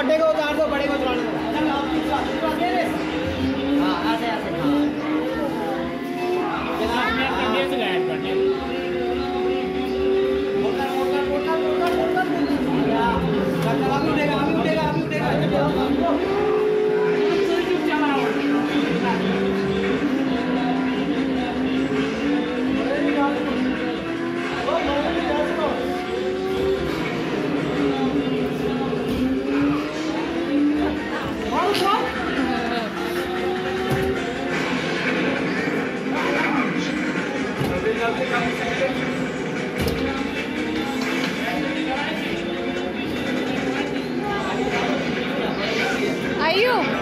छोटे को उतार दो बड़े को उतार दो। हाँ, Are you?